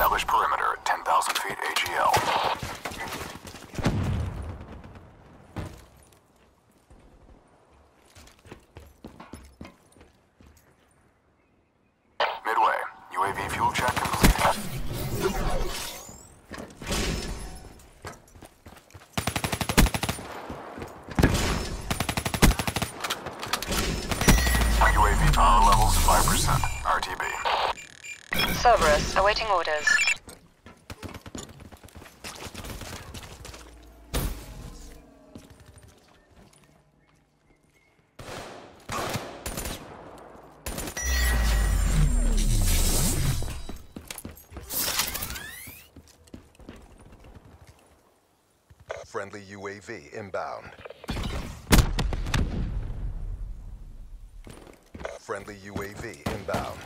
establish Cerberus, awaiting orders. Friendly UAV inbound. Friendly UAV inbound.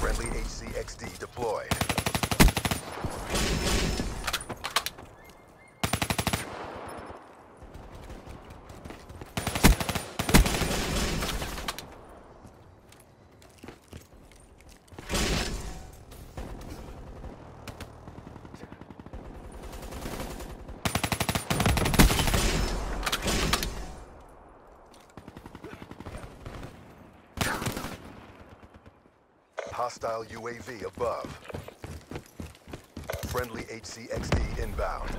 Friendly HCXD deployed. Hostile UAV above. Friendly HCXD inbound.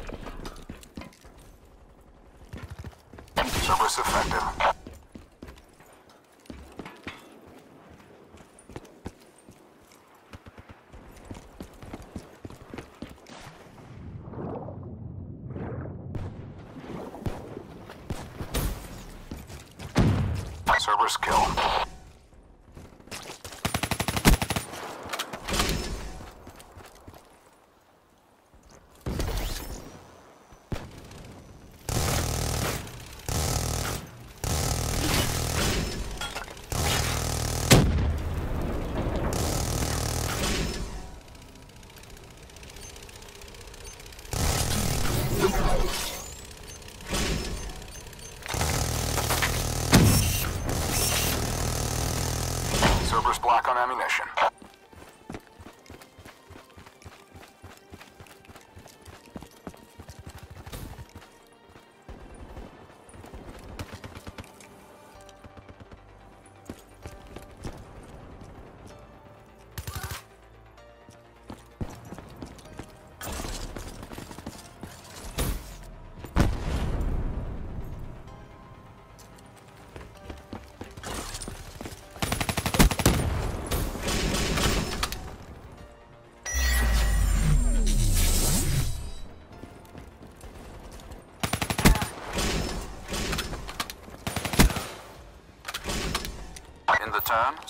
Cerberus effective.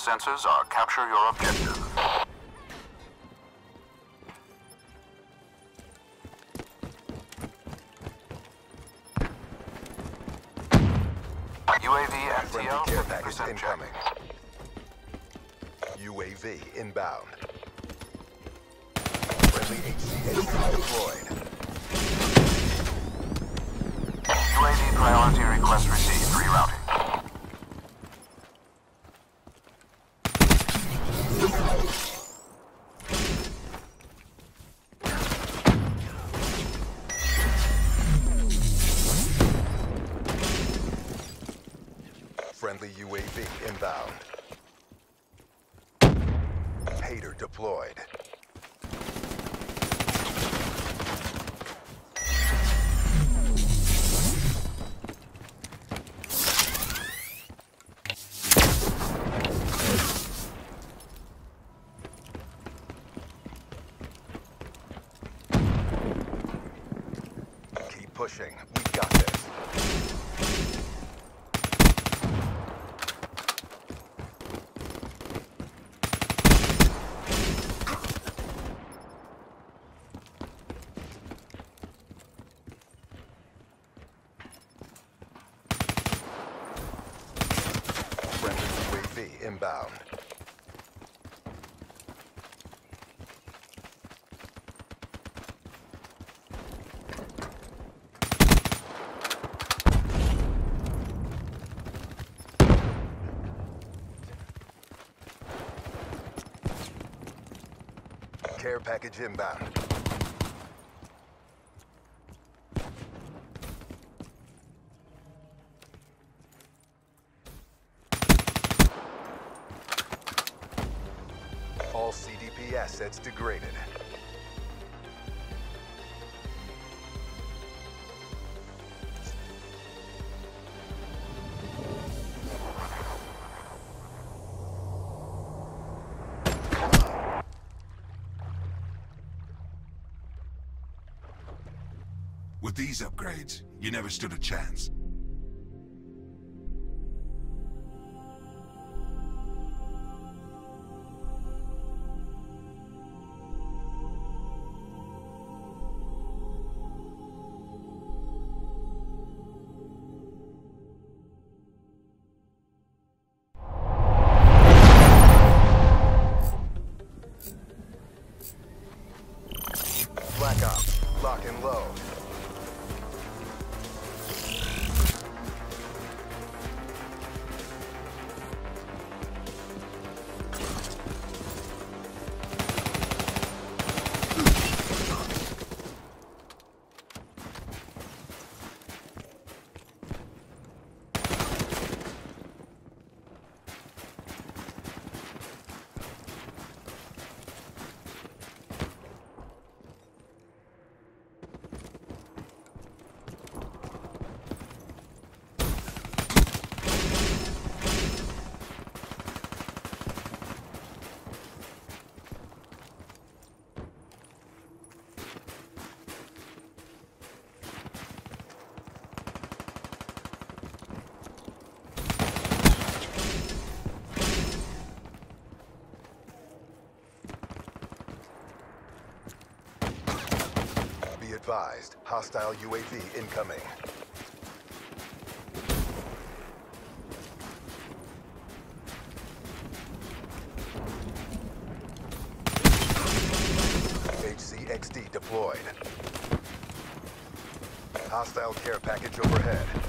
Sensors are capture your objective. UAV MTL 50% check. incoming. UAV inbound. Friendly HCXD deployed. UAV priority request received. Rerouting. HATR deployed. Care package inbound. All CDP Assets degraded. With these upgrades, you never stood a chance. Advised, hostile UAV incoming. HCXD deployed. Hostile care package overhead.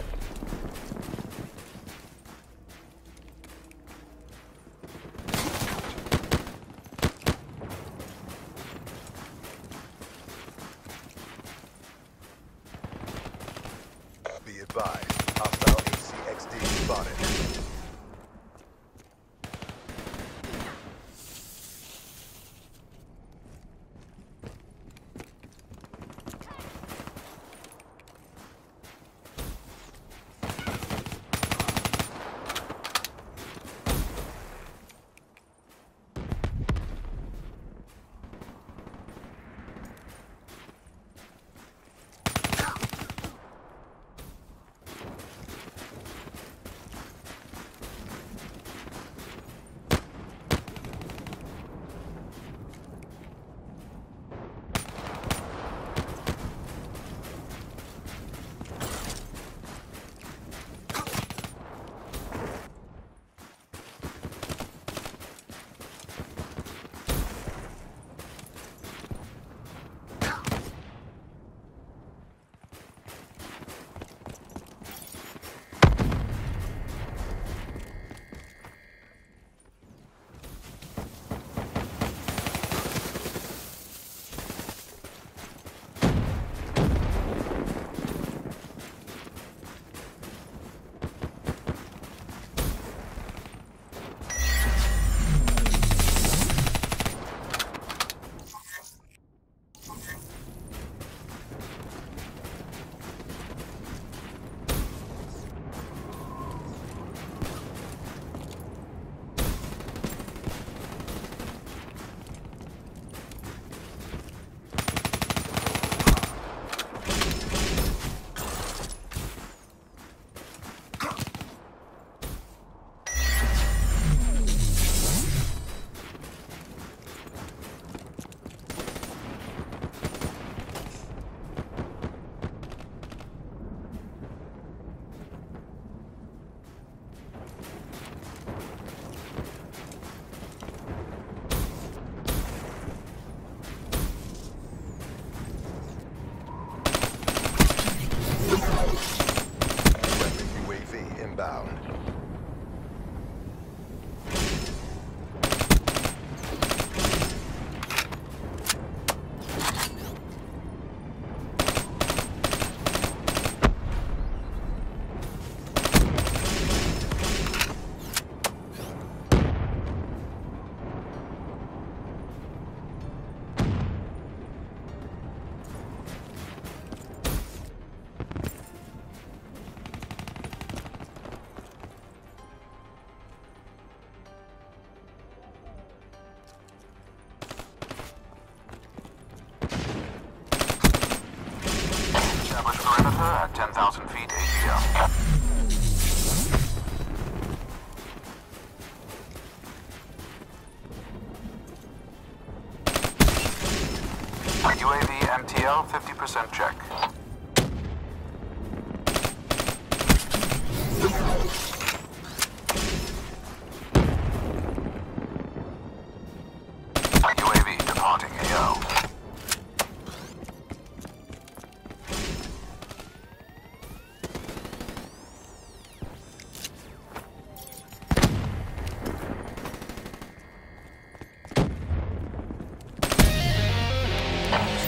UAV 50% check.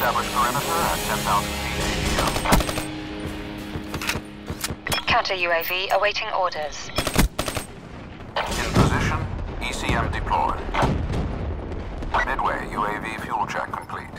Establish perimeter at 10,000 feet ATL. Counter UAV awaiting orders. In position, ECM deployed. Midway, UAV fuel check complete.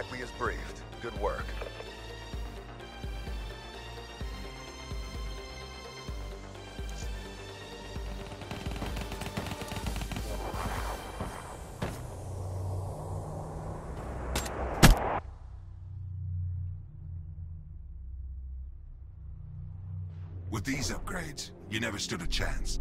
Exactly as briefed. Good work. With these upgrades, you never stood a chance.